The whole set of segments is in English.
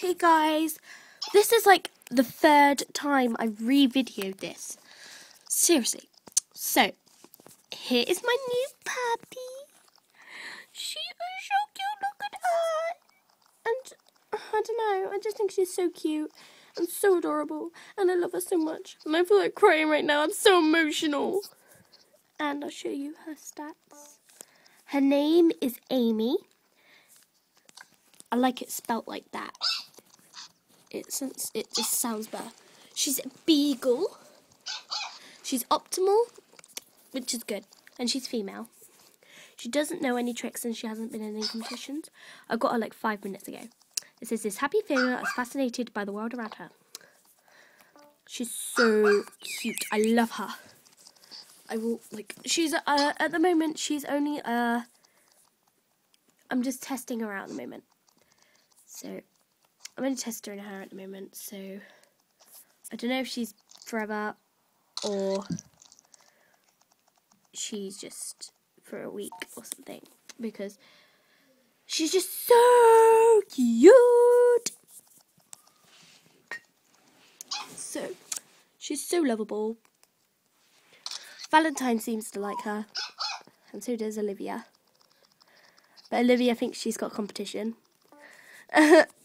Hey guys, this is like the third time I re-videoed this. Seriously. So, here is my new puppy. She is so cute, look at her. And, I don't know, I just think she's so cute and so adorable. And I love her so much. And I feel like crying right now, I'm so emotional. And I'll show you her stats. Her name is Amiee. I like it spelt like that. It sounds, it just sounds better. She's a beagle. She's optimal, which is good. And she's female. She doesn't know any tricks and she hasn't been in any competitions. I got her like five minutes ago. It says this happy female is fascinated by the world around her. She's so cute. I love her. I will like. She's uh, at the moment. She's only uh. I'm just testing her out at the moment. So I'm only testing her at the moment, so I don't know if she's forever or she's just for a week or something because she's just so cute. So she's so lovable. Valentine seems to like her, and so does Olivia. But Olivia thinks she's got competition.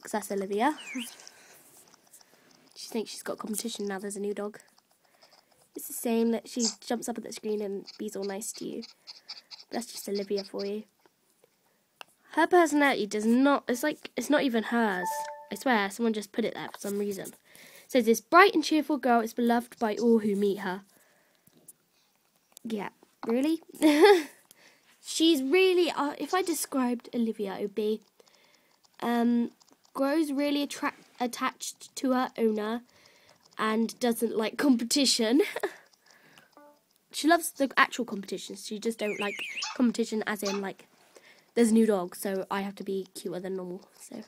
Because that's Olivia. she thinks she's got competition now there's a new dog. It's the same that she jumps up at the screen and be's all nice to you. That's just Olivia for you. Her personality does not, it's like, it's not even hers. I swear, someone just put it there for some reason. It says this bright and cheerful girl is beloved by all who meet her. Yeah, really? She's really, uh, if I described Olivia, it would be um, grows really attached to her owner and doesn't like competition. she loves the actual competitions. She just don't like competition as in like there's a new dog, so I have to be cuter than normal. So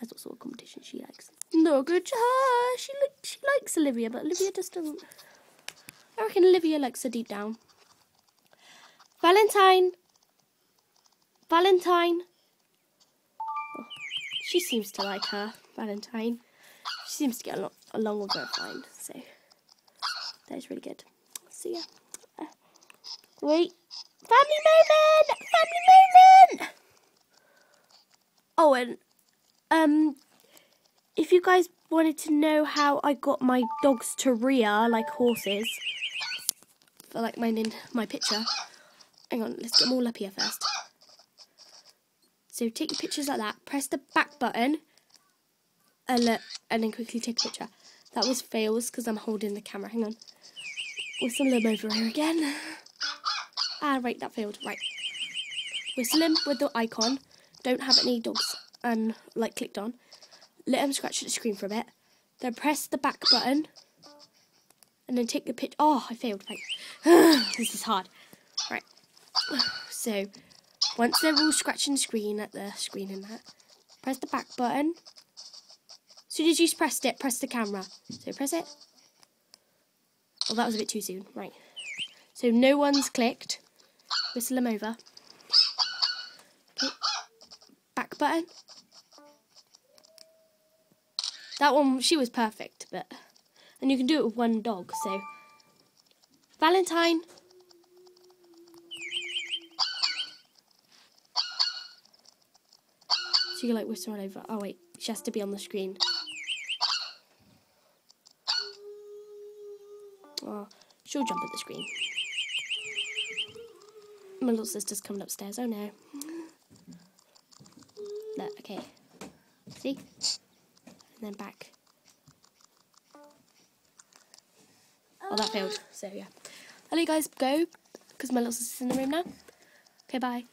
that's what sort of competition she likes. No good to her. She li- she likes Olivia, but Olivia just doesn't. I reckon Olivia likes her deep down. Valentine. Valentine. She seems to like her, Valentine. She seems to get along, along with her fine, so that is really good. So yeah. Uh, wait. Family moment! Family moment! Oh, and um, if you guys wanted to know how I got my dogs to rear like horses, for like my my picture, hang on, let's get them all up here first. So take your pictures like that, press the back button, and, and then quickly take a picture. That was fails because I'm holding the camera. Hang on. Whistle them over here again. Ah, right, that failed. Right. Whistle him with the icon. Don't have any dogs and like clicked on. Let him scratch the screen for a bit. Then press the back button. And then take the pitch. Oh, I failed. Right. this is hard. Right. So, once they're all scratching the screen at the screen and that, press the back button. As soon as you pressed it, press the camera. So press it. Oh, that was a bit too soon. Right. So no one's clicked. Whistle them over. Back button. That one, she was perfect, but... And you can do it with one dog, so... Valentine. So you like whistle all over. Oh wait, she has to be on the screen. Oh, she'll jump at the screen. My little sister's coming upstairs. Oh no. Look, okay. See? And then back. Oh, that failed. So yeah. I'll let you guys go because my little sister's in the room now. Okay, bye.